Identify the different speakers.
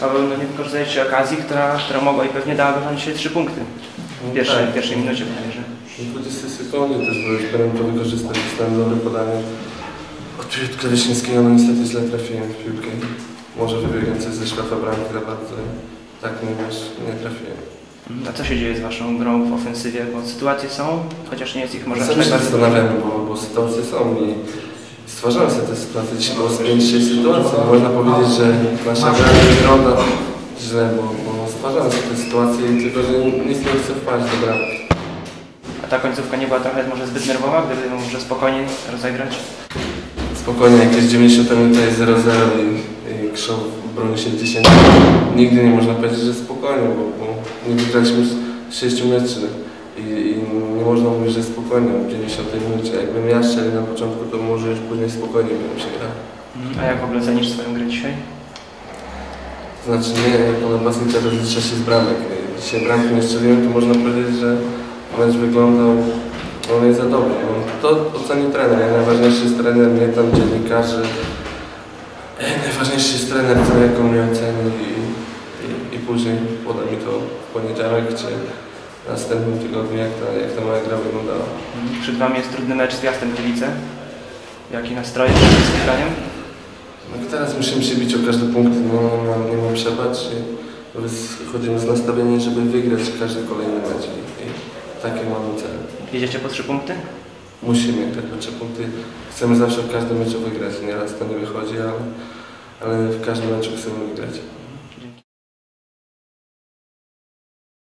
Speaker 1: Paweł, no nie wykorzystaliście okazji, która, która mogła i pewnie dałaby wam dzisiaj trzy punkty w pierwszej, w pierwszej minucie. W
Speaker 2: 20 sekundzie też były, chciałem to wykorzystać, dostałem dobre podanie. Od Piotrka Leśnickiego, no niestety źle trafiłem w piłkę. Może wybiegam coś ze światła bramki za bardzo. Tak, no wiesz, nie trafiłem.
Speaker 1: A co się dzieje z waszą grą w ofensywie? Bo sytuacje są, chociaż nie jest ich może aż
Speaker 2: Sami
Speaker 1: tak bardzo
Speaker 2: zastanawiamy, bo, bo sytuacje są i stwarzamy sobie te sytuacje. Dzisiaj było z 5-6 sytuacji. Można powiedzieć, że nasza gra wygląda źle, bo, bo stwarzamy sobie te sytuacje, tylko że nic nie chce wpaść do bramki.
Speaker 1: A ta końcówka nie była trochę może zbyt nerwowa, gdyby może spokojniej rozegrać?
Speaker 2: Spokojnie, jak jest 90 minuta jest 0-0 i, i Krzow broni się w 10. Nigdy nie można powiedzieć, że spokojnie, bo, bo nie wygraliśmy z 6 meczy i, i nie można mówić, że spokojnie w 90 minucie. Jakbym ja strzelił na początku, to może już później spokojnie bym się grał.
Speaker 1: A jak w ogóle cenisz swoją grę dzisiaj?
Speaker 2: Znaczy nie, jako napastnik teraz liczy się z bramek. Dzisiaj bramki nie strzeliłem, to można powiedzieć, że mecz wyglądał on jest za dobry. No, to oceni trener. Najważniejszy jest trener, nie tam dziennikarzy. Najważniejszy jest trener, co jaką mnie oceni i, i, i później poda mi to w poniedziałek czy następnym tygodniu, jak ta, jak ta moja gra wyglądała.
Speaker 1: Przed wami jest trudny mecz z Piastem Gliwice. Jaki nastroje przed spotkaniem?
Speaker 2: No teraz musimy się bić o każdy punkt, no, nie ma, nie ma przebacz. Chodzimy z nastawieniem, żeby wygrać każdy kolejny mecz i, i takie mamy cel.
Speaker 1: Jedziecie po trzy punkty?
Speaker 2: Musimy grać o trzy punkty. Chcemy zawsze w każdym meczu wygrać. Nieraz to nie wychodzi, ale, ale w każdym meczu chcemy wygrać.